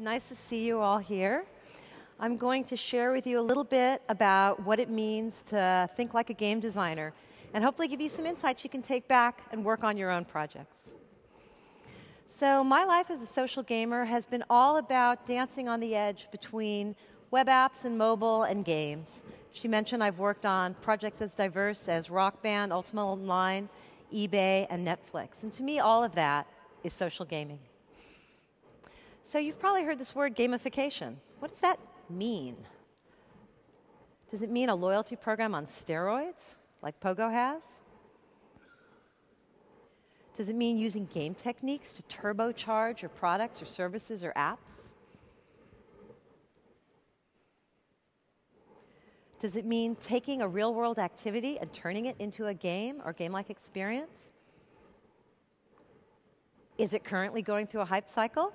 Nice to see you all here. I'm going to share with you a little bit about what it means to think like a game designer and hopefully give you some insights you can take back and work on your own projects. So, my life as a social gamer has been all about dancing on the edge between web apps and mobile and games. She mentioned I've worked on projects as diverse as Rock Band, Ultima Online, eBay, and Netflix. And to me, all of that is social gaming. So you've probably heard this word gamification. What does that mean? Does it mean a loyalty program on steroids, like Pogo has? Does it mean using game techniques to turbocharge your products or services or apps? Does it mean taking a real world activity and turning it into a game or game like experience? Is it currently going through a hype cycle?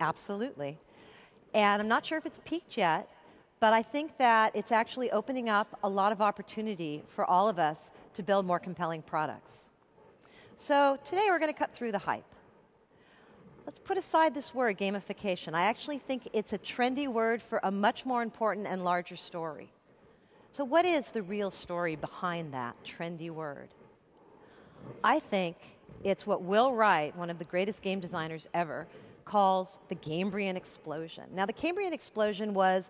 Absolutely. And I'm not sure if it's peaked yet, but I think that it's actually opening up a lot of opportunity for all of us to build more compelling products. So today we're going to cut through the hype. Let's put aside this word, gamification. I actually think it's a trendy word for a much more important and larger story. So, what is the real story behind that trendy word? I think it's what Will Wright, one of the greatest game designers ever, calls the Cambrian explosion. Now, the Cambrian explosion was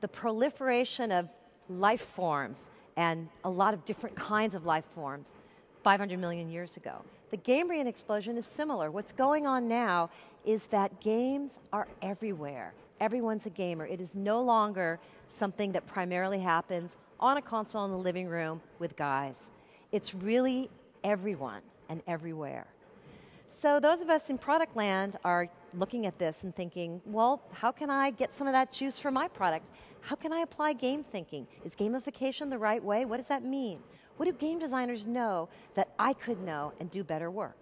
the proliferation of life forms and a lot of different kinds of life forms 500 million years ago. The Cambrian explosion is similar. What's going on now is that games are everywhere. Everyone's a gamer. It is no longer something that primarily happens on a console in the living room with guys. It's really everyone and everywhere. So, those of us in product land are looking at this and thinking, well, how can I get some of that juice for my product? How can I apply game thinking? Is gamification the right way? What does that mean? What do game designers know that I could know and do better work?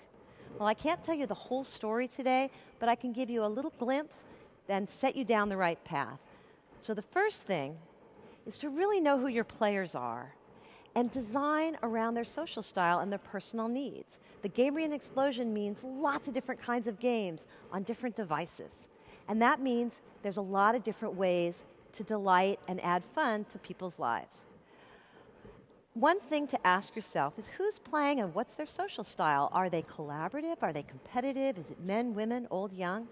Well, I can't tell you the whole story today, but I can give you a little glimpse and set you down the right path. So, the first thing is to really know who your players are and design around their social style and their personal needs. The Cambrian explosion means lots of different kinds of games on different devices. And that means there's a lot of different ways to delight and add fun to people's lives. One thing to ask yourself is who's playing and what's their social style? Are they collaborative? Are they competitive? Is it men, women, old, young?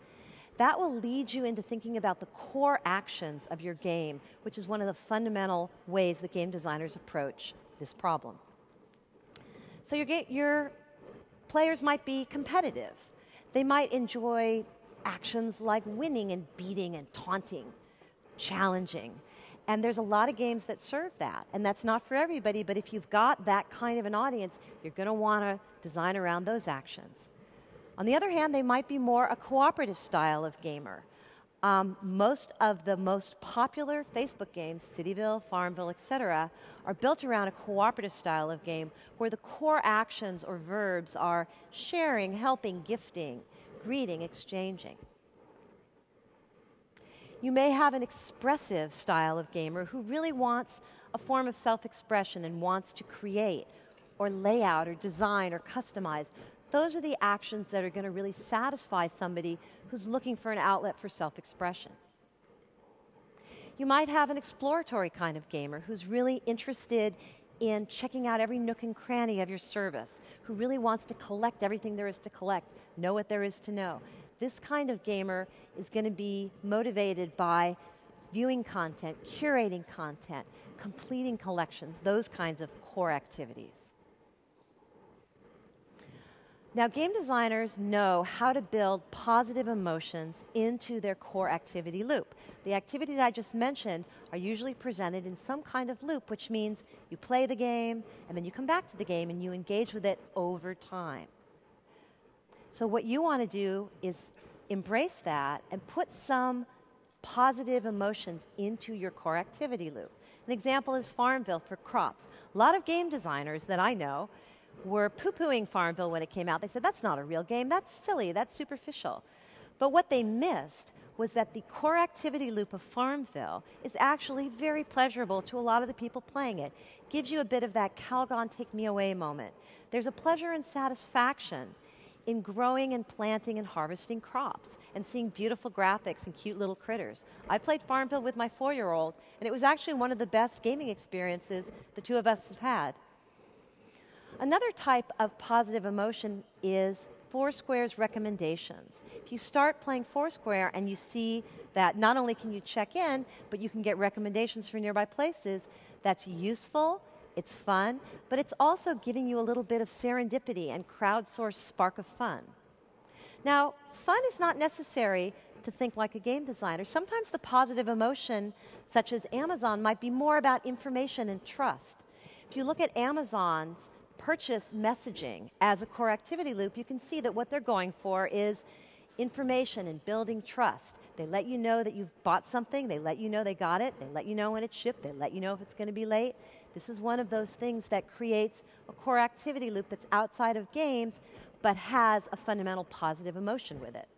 That will lead you into thinking about the core actions of your game, which is one of the fundamental ways that game designers approach this problem. So your, your players might be competitive. They might enjoy actions like winning and beating and taunting, challenging. And there's a lot of games that serve that. And that's not for everybody, but if you've got that kind of an audience, you're going to want to design around those actions. On the other hand, they might be more a cooperative style of gamer. Um, most of the most popular Facebook games, Cityville, Farmville, etc., are built around a cooperative style of game where the core actions or verbs are sharing, helping, gifting, greeting, exchanging. You may have an expressive style of gamer who really wants a form of self expression and wants to create or lay out or design or customize those are the actions that are going to really satisfy somebody who's looking for an outlet for self expression. You might have an exploratory kind of gamer who's really interested in checking out every nook and cranny of your service, who really wants to collect everything there is to collect, know what there is to know. This kind of gamer is going to be motivated by viewing content, curating content, completing collections, those kinds of core activities. Now, game designers know how to build positive emotions into their core activity loop. The activities I just mentioned are usually presented in some kind of loop, which means you play the game and then you come back to the game and you engage with it over time. So, what you want to do is embrace that and put some positive emotions into your core activity loop. An example is Farmville for crops. A lot of game designers that I know were poo pooing Farmville when it came out. They said, that's not a real game, that's silly, that's superficial. But what they missed was that the core activity loop of Farmville is actually very pleasurable to a lot of the people playing it. Gives you a bit of that Calgon take me away moment. There's a pleasure and satisfaction in growing and planting and harvesting crops and seeing beautiful graphics and cute little critters. I played Farmville with my four year old, and it was actually one of the best gaming experiences the two of us have had. Another type of positive emotion is Foursquare's recommendations. If you start playing Foursquare and you see that not only can you check in, but you can get recommendations for nearby places, that's useful, it's fun, but it's also giving you a little bit of serendipity and crowdsourced spark of fun. Now, fun is not necessary to think like a game designer. Sometimes the positive emotion, such as Amazon, might be more about information and trust. If you look at Amazon's purchase messaging as a core activity loop, you can see that what they're going for is information and building trust. They let you know that you've bought something, they let you know they got it, they let you know when it's shipped, they let you know if it's going to be late. This is one of those things that creates a core activity loop that's outside of games but has a fundamental positive emotion with it.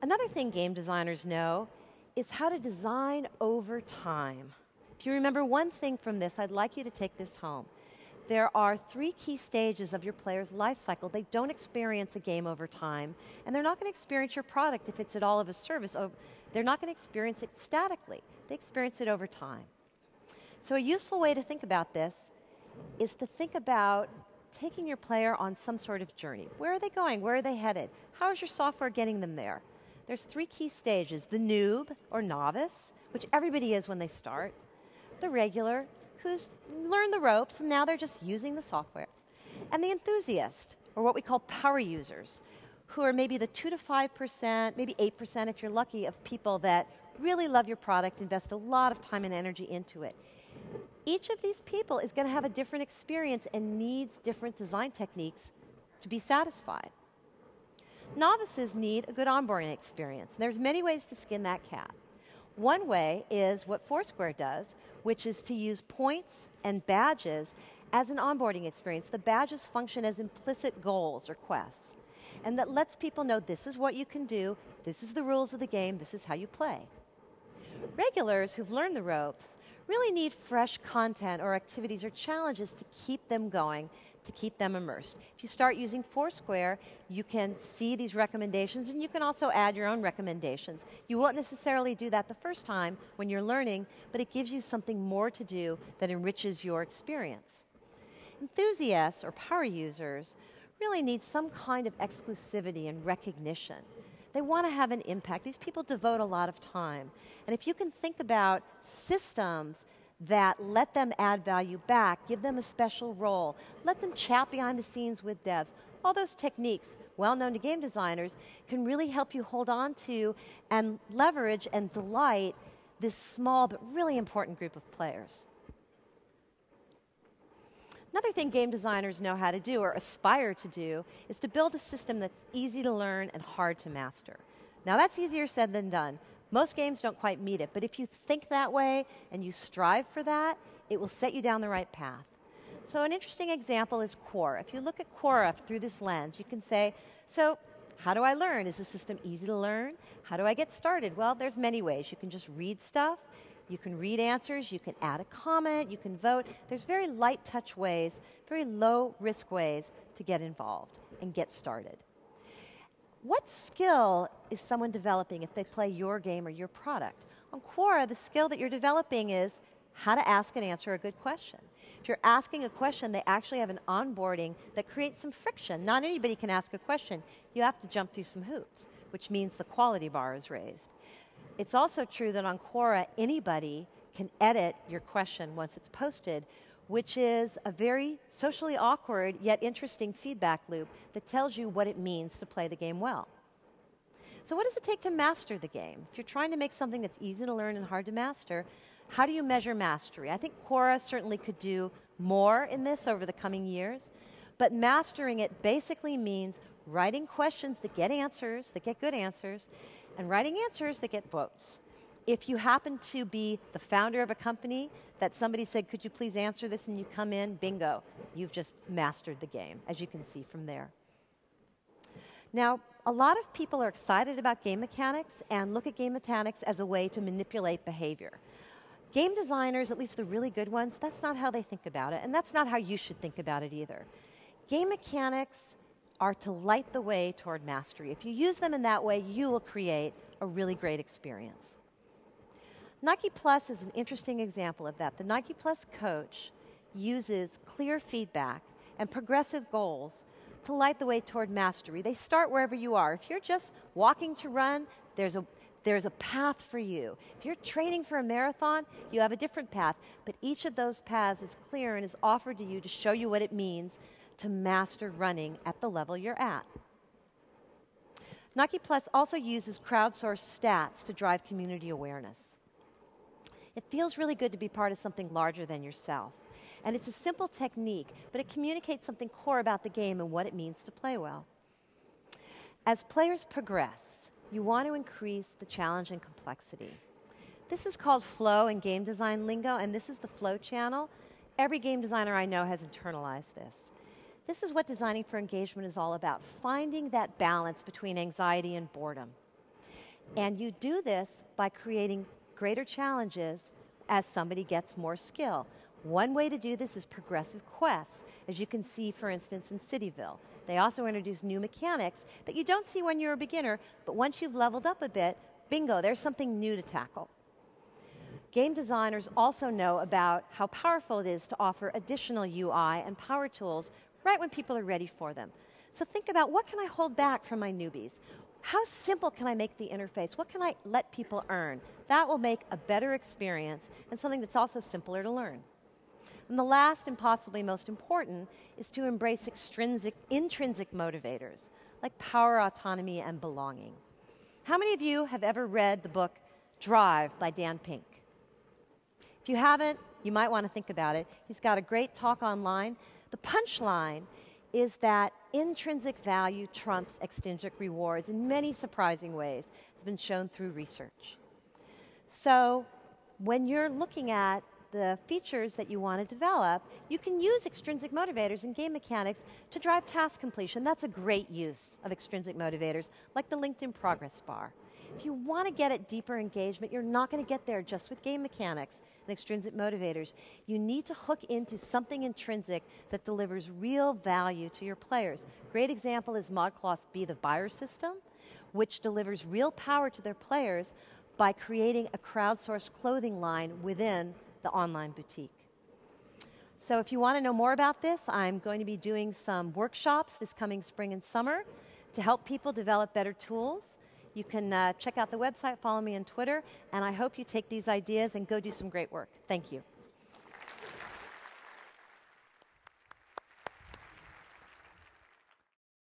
Another thing game designers know is how to design over time. If you remember one thing from this, I'd like you to take this home. There are three key stages of your player's life cycle. They don't experience a game over time, and they're not going to experience your product if it's at all of a service. Oh, they're not going to experience it statically. They experience it over time. So a useful way to think about this is to think about taking your player on some sort of journey. Where are they going? Where are they headed? How is your software getting them there? There's three key stages the noob or novice, which everybody is when they start, the regular, who's learned the ropes and now they're just using the software. And the enthusiast, or what we call power users, who are maybe the 2 to 5%, maybe 8% if you're lucky, of people that really love your product, invest a lot of time and energy into it. Each of these people is going to have a different experience and needs different design techniques to be satisfied. Novices need a good onboarding experience. There's many ways to skin that cat. One way is what Foursquare does, which is to use points and badges as an onboarding experience. The badges function as implicit goals or quests, and that lets people know this is what you can do, this is the rules of the game, this is how you play. Regulars who've learned the ropes really need fresh content or activities or challenges to keep them going, to keep them immersed. If you start using Foursquare, you can see these recommendations and you can also add your own recommendations. You won't necessarily do that the first time when you're learning, but it gives you something more to do that enriches your experience. Enthusiasts or power users really need some kind of exclusivity and recognition. They want to have an impact. These people devote a lot of time. And if you can think about systems that let them add value back, give them a special role, let them chat behind the scenes with devs, all those techniques well known to game designers can really help you hold on to and leverage and delight this small but really important group of players. Another thing game designers know how to do or aspire to do is to build a system that's easy to learn and hard to master. Now, that's easier said than done. Most games don't quite meet it, but if you think that way and you strive for that, it will set you down the right path. So, an interesting example is Quora. If you look at Quora through this lens, you can say, so how do I learn? Is the system easy to learn? How do I get started? Well, there's many ways. You can just read stuff, you can read answers, you can add a comment, you can vote. There's very light touch ways, very low risk ways to get involved and get started. What skill is someone developing if they play your game or your product? On Quora, the skill that you're developing is how to ask and answer a good question. If you're asking a question, they actually have an onboarding that creates some friction. Not anybody can ask a question. You have to jump through some hoops, which means the quality bar is raised. It's also true that on Quora, anybody can edit your question once it's posted, which is a very socially awkward yet interesting feedback loop that tells you what it means to play the game well. So, what does it take to master the game? If you're trying to make something that's easy to learn and hard to master, how do you measure mastery? I think Quora certainly could do more in this over the coming years, but mastering it basically means writing questions that get answers, that get good answers, and writing answers that get votes. If you happen to be the founder of a company that somebody said, Could you please answer this? and you come in, bingo, you've just mastered the game, as you can see from there. Now, a lot of people are excited about game mechanics and look at game mechanics as a way to manipulate behavior. Game designers, at least the really good ones, that's not how they think about it, and that's not how you should think about it either. Game mechanics are to light the way toward mastery. If you use them in that way, you will create a really great experience. Nike Plus is an interesting example of that. The Nike Plus coach uses clear feedback and progressive goals to light the way toward mastery. They start wherever you are. If you're just walking to run, there's a there's a path for you. If you're training for a marathon, you have a different path, but each of those paths is clear and is offered to you to show you what it means to master running at the level you're at. Nike Plus also uses crowdsourced stats to drive community awareness. It feels really good to be part of something larger than yourself. And it's a simple technique, but it communicates something core about the game and what it means to play well. As players progress, you want to increase the challenge and complexity. This is called flow in game design lingo, and this is the flow channel. Every game designer I know has internalized this. This is what designing for engagement is all about finding that balance between anxiety and boredom. And you do this by creating greater challenges as somebody gets more skill. One way to do this is progressive quests, as you can see, for instance, in Cityville. They also introduce new mechanics that you don't see when you're a beginner, but once you've leveled up a bit, bingo, there's something new to tackle. Game designers also know about how powerful it is to offer additional UI and power tools right when people are ready for them. So think about what can I hold back from my newbies? How simple can I make the interface? What can I let people earn? That will make a better experience and something that's also simpler to learn. And the last and possibly most important is to embrace extrinsic, intrinsic motivators like power, autonomy, and belonging. How many of you have ever read the book Drive by Dan Pink? If you haven't, you might want to think about it. He's got a great talk online. The punchline is that intrinsic value trumps extrinsic rewards in many surprising ways. It's been shown through research. So, when you're looking at the features that you want to develop, you can use extrinsic motivators and game mechanics to drive task completion. That's a great use of extrinsic motivators, like the LinkedIn progress bar. If you want to get at deeper engagement, you're not going to get there just with game mechanics and extrinsic motivators. You need to hook into something intrinsic that delivers real value to your players. Great example is ModCloth's Be the Buyer system, which delivers real power to their players by creating a crowdsourced clothing line within the online boutique. So if you want to know more about this, I'm going to be doing some workshops this coming spring and summer to help people develop better tools. You can uh, check out the website, follow me on Twitter, and I hope you take these ideas and go do some great work. Thank you.